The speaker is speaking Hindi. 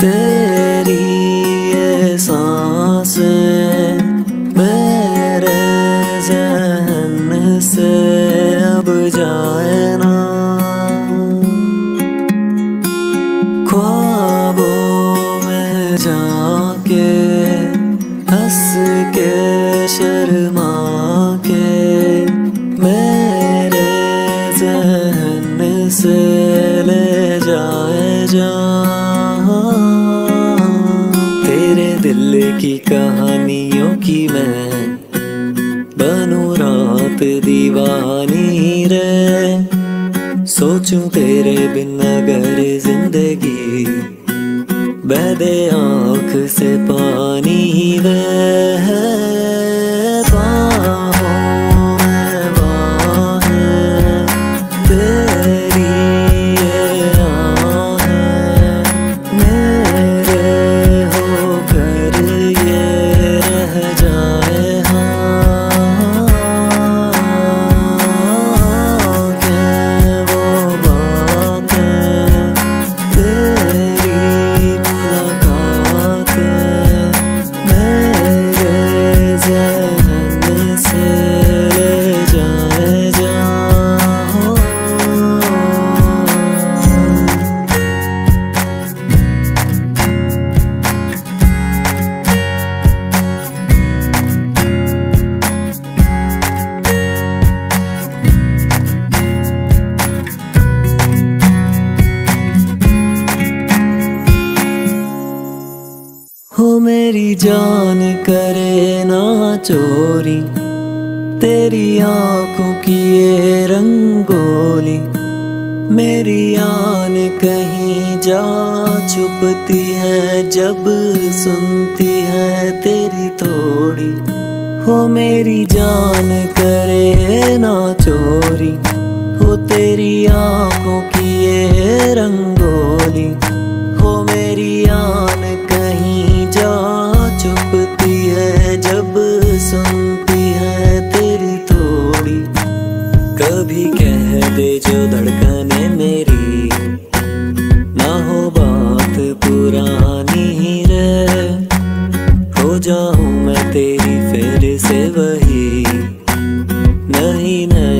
तेरी ये सांस मेरे जहन से अब जाए ना। ख्वाबों में जाके हंस के शर्मा के मेरे जहन से ले जाए जा। दिल की कहानियों की मैं बनू रात दीवानी रे। सोचूं तेरे बिन अगर ज़िंदगी बहदे आँख से पानी वह जान करे ना चोरी, तेरी आँखों की ये रंगोली, मेरी आन कहीं जा छुपती है, जब सुनती है तेरी थोड़ी हो मेरी जान करे ना चोरी, हो तेरी आँखों की ये रंगोली, हो मेरी आन कभी कह दे जो धड़कने मेरी। ना हो बात पुरानी ही रे हो जाऊँ मैं तेरी फिर से वही। नहीं नहीं।